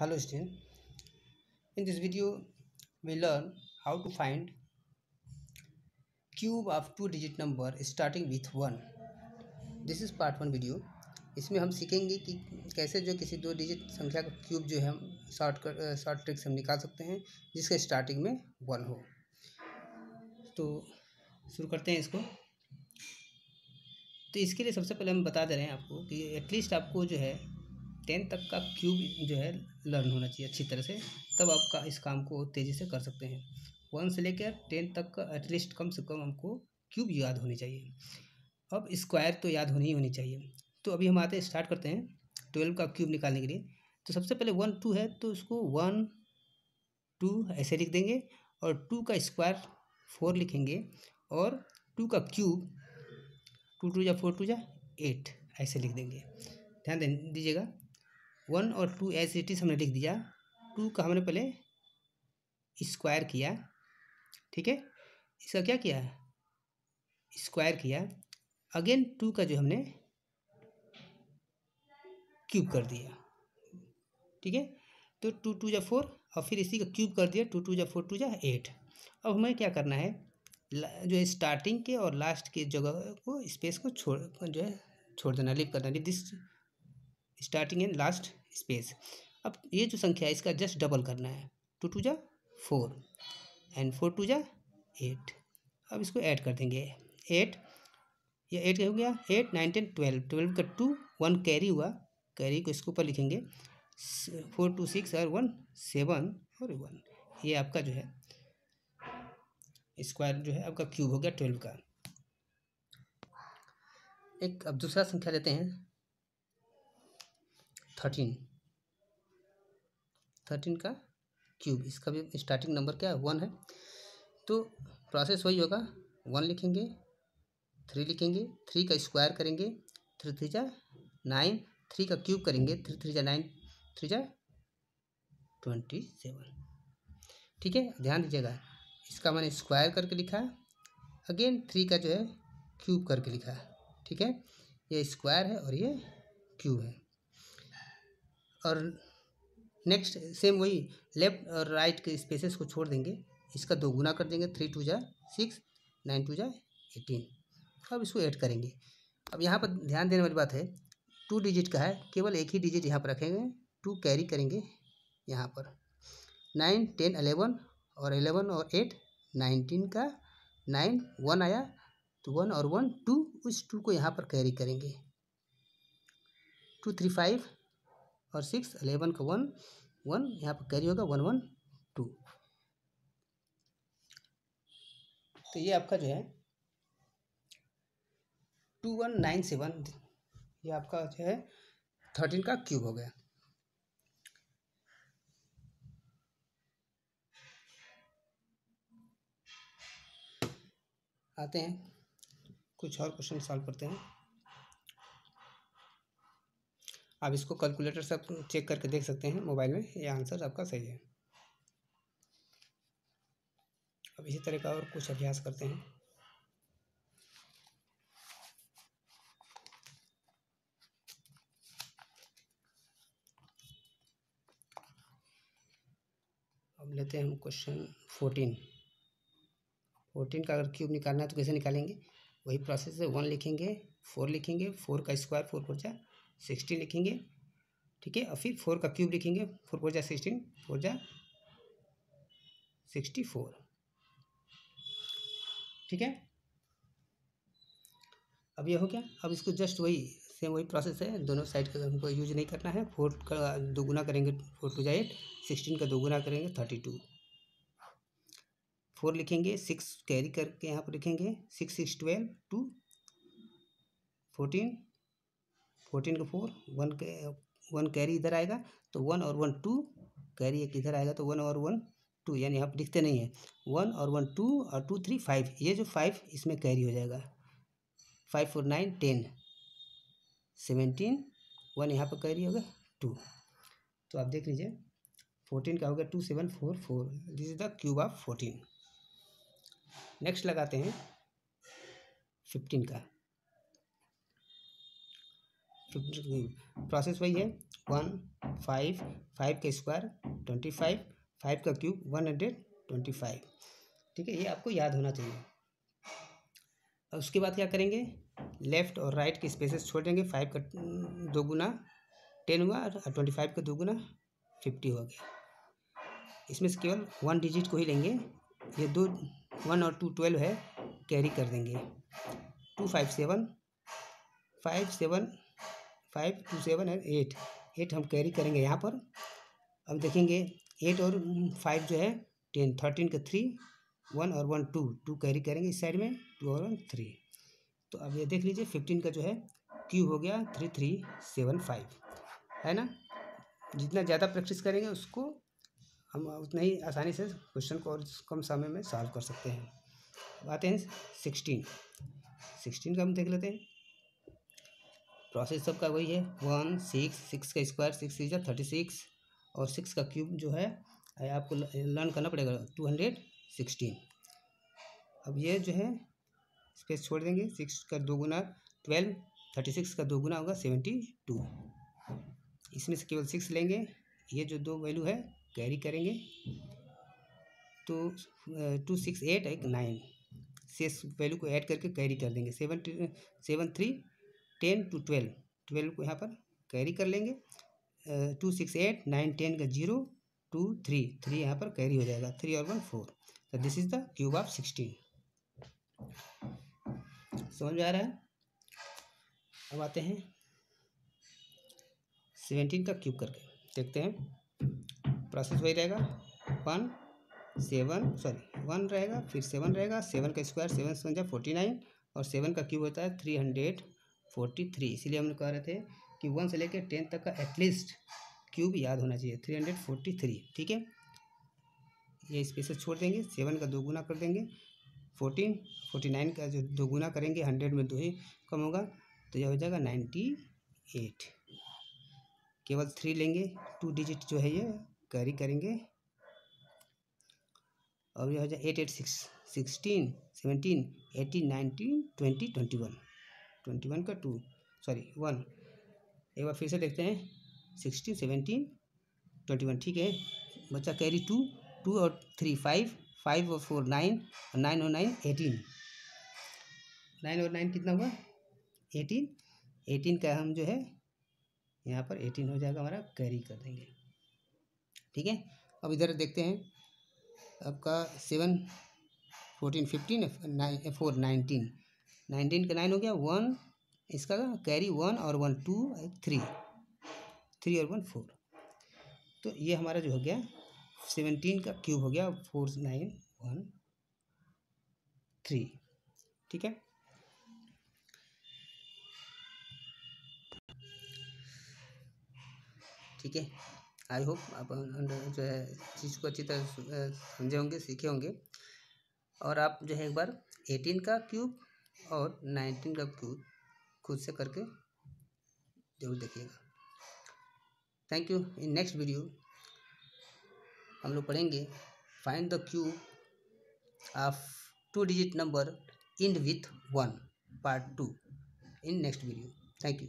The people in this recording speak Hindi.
Hello student. In this video, we learn how to find cube of two digit number starting with one this is part one video इसमें हम सीखेंगे कि कैसे जो किसी दो डिजिट संख्या का क्यूब जो है हम शॉर्ट कर शॉर्ट ट्रिक से हम निकाल सकते हैं, जिसके स्टार्टिंग में वन हो। तो शुरू करते हैं इसको। तो इसके लिए सबसे पहले हम बता दे रहे हैं आपको कि एटलीस्ट आपको जो है टेन तक का क्यूब जो है लर्न होना चाहिए अच्छी तरह से, तब आपका इस काम को तेज़ी से कर सकते हैं। वन से लेकर टेन तक का एटलीस्ट कम से कम हमको क्यूब याद होनी चाहिए। अब स्क्वायर तो याद होनी ही होनी चाहिए। तो अभी हम आते हैं स्टार्ट करते हैं ट्वेल्व का क्यूब निकालने के लिए। तो सबसे पहले वन टू है तो उसको वन टू ऐसे लिख देंगे और टू का स्क्वायर फोर लिखेंगे और टू का क्यूब टू टू या फोर टू या एट ऐसे लिख देंगे। ध्यान दीजिएगा। वन और टू एज इट इज़ हमने लिख दिया। टू का हमने पहले स्क्वायर किया, ठीक है? इसका क्या किया? स्क्वायर किया। अगेन टू का जो हमने क्यूब कर दिया, ठीक है? तो टू टू या फोर और फिर इसी का क्यूब कर दिया। टू टू या फोर, टू या एट। अब हमें क्या करना है? जो है स्टार्टिंग के और लास्ट के जगह को स्पेस को छोड़, जो है छोड़ देना लिप कर देना this starting and last space अब ये जो संख्या है, इसका जस्ट डबल करना है। टू टू जा फोर एंड फोर टू जा एट अब इसको ऐड कर देंगे। एट ये एट हो गया। Eight nine ten twelve twelve का टू वन कैरी हुआ। कैरी को इसके ऊपर लिखेंगे। फोर टू सिक्स और वन सेवन और वन ये आपका जो है स्क्वायर जो है, आपका क्यूब हो गया ट्वेल्व का। एक अब दूसरा संख्या लेते हैं। थर्टीन। थर्टीन का क्यूब, इसका भी स्टार्टिंग नंबर क्या है? वन है। तो प्रोसेस वही होगा। वन लिखेंगे थ्री लिखेंगे थ्री का स्क्वायर करेंगे थ्री थ्री जा नाइन थ्री का क्यूब करेंगे थ्री थ्री जा नाइन थ्री जा ट्वेंटी सेवन ठीक है? ध्यान दीजिएगा। इसका मैंने स्क्वायर करके लिखा। अगेन थ्री का जो है क्यूब करके लिखा। ठीक है? ये स्क्वायर है और ये क्यूब है। और नेक्स्ट सेम वही लेफ़्ट और राइट के स्पेसेस को छोड़ देंगे। इसका दो गुना कर देंगे थ्री टू जा सिक्स नाइन टू जा एटीन अब इसको ऐड करेंगे। अब यहाँ पर ध्यान देने वाली बात है टू डिजिट का है, केवल एक ही डिजिट यहाँ पर रखेंगे टू कैरी करेंगे यहाँ पर। नाइन टेन अलेवन और एलेवन और एट नाइनटीन का नाइन वन आया तो वन और वन टू उस टू को यहाँ पर कैरी करेंगे। टू थ्री फाइव और सिक्स अलेवन का वन वन यहाँ पर कैरी होगा वन वन टू तो ये आपका जो है टू वन नाइन सेवन ये आपका जो है थर्टीन का क्यूब हो गया. आते हैं, कुछ और क्वेश्चन सॉल्व करते हैं. आप इसको कैलकुलेटर से चेक करके देख सकते हैं मोबाइल में ये आंसर आपका सही है। अब इसी तरह का और कुछ अभ्यास करते हैं। अब लेते हैं हम क्वेश्चन फोर्टीन फोर्टीन का अगर क्यूब निकालना है तो कैसे निकालेंगे? वही प्रोसेस है वन लिखेंगे फोर लिखेंगे फोर का स्क्वायर फोर फोर सिक्सटीन लिखेंगे, ठीक है? और फिर फोर का क्यूब लिखेंगे फोर फोर जा सिक्सटीन फोर जा सिक्सटी फोर ठीक है? अब ये हो गया। अब इसको जस्ट वही सेम वही प्रोसेस है। दोनों साइड का हमको यूज़ नहीं करना है। फोर का दोगुना करेंगे फोर टू जा एट सिक्सटीन का दोगुना करेंगे थर्टी टू फोर लिखेंगे सिक्स कैरी करके यहाँ पर लिखेंगे six six twelve two fourteen fourteen का फोर, वन वन कैरी इधर आएगा तो वन और वन टू, कैरी एक इधर आएगा तो वन और वन टू, यानी यहाँ पर लिखते नहीं है। वन और वन टू और टू थ्री फाइव, ये जो फाइव इसमें कैरी हो जाएगा। Five, four, nine, ten seventeen one यहाँ पर कैरी होगा टू। तो आप देख लीजिए, फोर्टीन का हो गया two, seven, four four. This is the cube of fourteen next लगाते हैं फिफ्टीन का। प्रोसेस वही है। वन फाइव फाइव का स्क्वायर ट्वेंटी फाइव फाइव का cube one hundred twenty five ठीक है, ये आपको याद होना चाहिए। और उसके बाद क्या करेंगे? लेफ़्ट और राइट के स्पेसेस छोड़ देंगे। फाइव का दो गुना टेन हुआ और ट्वेंटी फाइव का दो गुना फिफ्टी हो गया। इसमें से केवल वन डिजिट को ही लेंगे। ये दो वन और टू ट्वेल्व है कैरी कर देंगे। Two five seven five seven five two seven है एट। एट हम कैरी करेंगे यहाँ पर। अब देखेंगे एट और फाइव जो है टेन, थर्टीन का थ्री, वन और वन टू। टू कैरी करेंगे इस साइड में, टू और वन, थ्री। तो अब ये देख लीजिए, फिफ्टीन का जो है क्यू हो गया, थ्री थ्री, सेवन, फाइव। है ना? जितना ज़्यादा प्रैक्टिस करेंगे उसको हम उतना ही आसानी से क्वेश्चन को और कम समय में सॉल्व कर सकते हैं। आते हैं सिक्सटीन। सिक्सटीन का हम देख लेते हैं। प्रोसेस सबका वही है। वन सिक्स सिक्स का square six is thirty six और सिक्स का क्यूब जो है आपको लर्न करना पड़ेगा। टू हंड्रेड सिक्सटीन अब ये जो है स्पेस छोड़ देंगे। सिक्स का दो गुना ट्वेल्व थर्टी सिक्स का दो गुना होगा सेवेंटी टू इसमें से केवल सिक्स लेंगे। ये जो दो वैल्यू है कैरी करेंगे। तो टू सिक्स एट एक नाइन शेष वैल्यू को ऐड करके कैरी कर देंगे। Seven seven three ten two twelve twelve को यहाँ पर कैरी कर लेंगे। Two six eight, nine ten का ज़ीरो, टू थ्री थ्री यहाँ पर कैरी हो जाएगा, थ्री और वन फोर। तो this is the cube of sixteen समझ आ रहा है? अब आते हैं सेवेंटीन का क्यूब करके। देखते हैं। प्रोसेस वही रहेगा। वन, सेवन सॉरी वन रहेगा, फिर सेवन रहेगा, सेवन का square seven seven forty nine और सेवन का क्यूब होता है थ्री हंड्रेड फोर्टी थ्री, इसीलिए हम लोग कह रहे थे कि वन से लेकर टेन तक का एटलीस्ट क्यूब याद होना चाहिए थ्री हंड्रेड फोर्टी थ्री ठीक है? ये स्पेसेस छोड़ देंगे सेवन का दो गुना कर देंगे फोर्टीन फोर्टी नाइन का जो दो गुना करेंगे हंड्रेड में दो ही कम होगा तो यह हो जाएगा नाइन्टी एट केवल थ्री लेंगे टू डिजिट जो है ये कैरी करेंगे, और यह हो जाए eight eight six sixteen seventeen eighteen nineteen twenty twenty one twenty one का टू सॉरी वन एक बार फिर से देखते हैं। सिक्सटीन सेवनटीन ट्वेंटी वन ठीक है। बच्चा कैरी टू टू और थ्री फाइव फाइव और फोर नाइन और नाइन और नाइन एटीन नाइन और नाइन कितना हुआ? एटीन एटीन का हम जो है, यहाँ पर एटीन हो जाएगा हमारा कैरी कर देंगे। ठीक है? अब इधर देखते हैं। आपका seven fourteen fifteen nine four nineteen nineteen का नाइन हो गया, वन इसका कैरी वन और वन टू थ्री थ्री और वन फोर तो ये हमारा जो हो गया सेवनटीन का क्यूब हो गया फोर नाइन वन थ्री ठीक है? ठीक है? आई होप आप जो है, चीज़ को अच्छी तरह समझे होंगे, सीखे होंगे। और आप जो है एक बार एटीन का क्यूब और नाइनटीन का क्यू खुद से करके ज़रूर देखिएगा। Thank you in next video हम लोग पढ़ेंगे find the cube of two digit number end with one part two in next video thank you